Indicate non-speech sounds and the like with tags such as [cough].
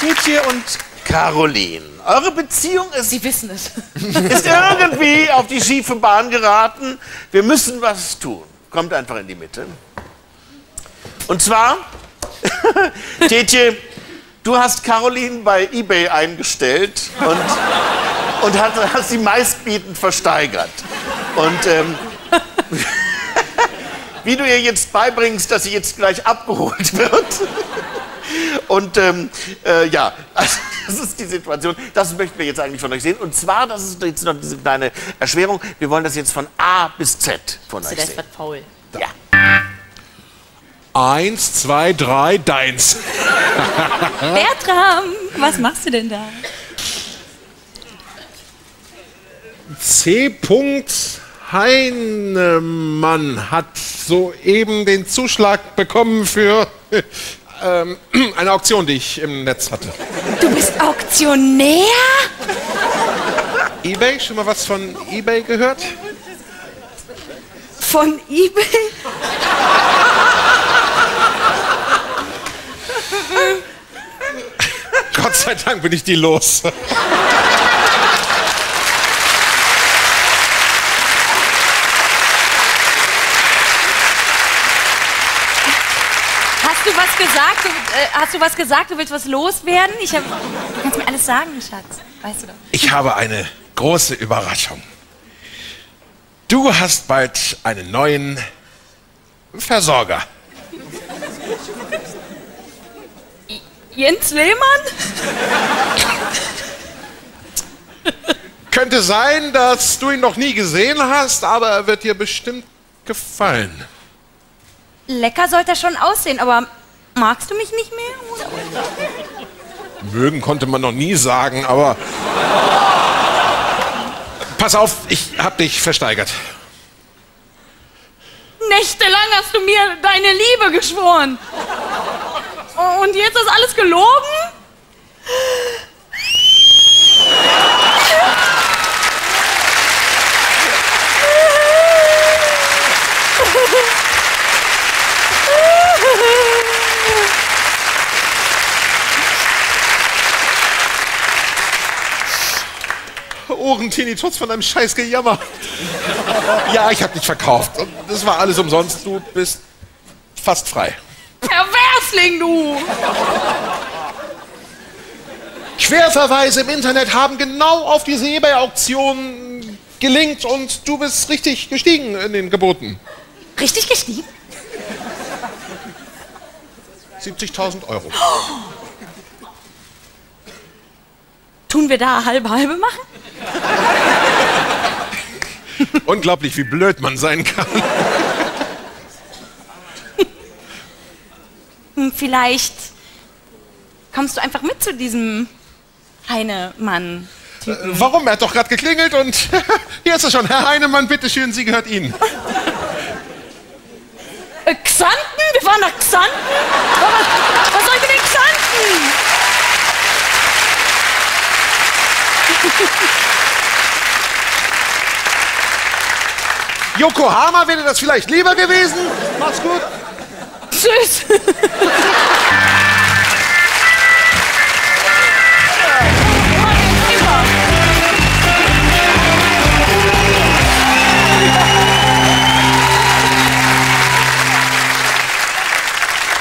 Tietje und Caroline, eure Beziehung ist, Sie wissen es. [laughs] ist irgendwie auf die schiefe Bahn geraten. Wir müssen was tun. Kommt einfach in die Mitte. Und zwar, [laughs] Tietje, du hast Caroline bei eBay eingestellt und, und hast, hast sie meistbietend versteigert. Und ähm, [laughs] wie du ihr jetzt beibringst, dass sie jetzt gleich abgeholt wird. Und ähm, äh, ja, [laughs] also, das ist die Situation. Das möchten wir jetzt eigentlich von euch sehen. Und zwar, das ist jetzt noch diese kleine Erschwerung, wir wollen das jetzt von A bis Z von euch Das sehen. wird faul. Ja. Eins, zwei, drei, deins. [laughs] Bertram, was machst du denn da? C. Heinemann hat soeben den Zuschlag bekommen für ähm, [clears throat] eine Auktion, die ich im Netz hatte. Du bist Auktionär? eBay, schon mal was von eBay gehört? Von eBay? Gott sei Dank bin ich die los. Hast du was gesagt? Du, äh, hast du was gesagt? Du willst was loswerden? Ich hab, du kannst mir alles sagen, Schatz. Weißt du doch. Ich habe eine große Überraschung. Du hast bald einen neuen Versorger. Jens Lehmann? Könnte sein, dass du ihn noch nie gesehen hast, aber er wird dir bestimmt gefallen. Lecker sollte er schon aussehen, aber magst du mich nicht mehr? Mögen konnte man noch nie sagen, aber. Pass auf, ich hab dich versteigert. Nächtelang hast du mir deine Liebe geschworen. Und jetzt ist alles gelogen? Ohrentinnitus von einem scheiß Gejammer. Ja, ich hab dich verkauft. Und Das war alles umsonst. Du bist fast frei. Perversling, du! Querverweise im Internet haben genau auf diese eBay-Auktion gelinkt und du bist richtig gestiegen in den Geboten. Richtig gestiegen? 70.000 Euro. Tun wir da halbe halbe machen? Unglaublich, wie blöd man sein kann. Hm, Vielleicht kommst du einfach mit zu diesem Heinemann. Warum? Er hat doch gerade geklingelt und [laughs] hier ist er schon. Herr Heinemann, bitteschön, sie gehört Ihnen. Äh, Xanten? Wir fahren nach Xanten? Was, was soll ich mit den Xanten? Yokohama wäre das vielleicht lieber gewesen. Mach's gut. Tschüss. [laughs]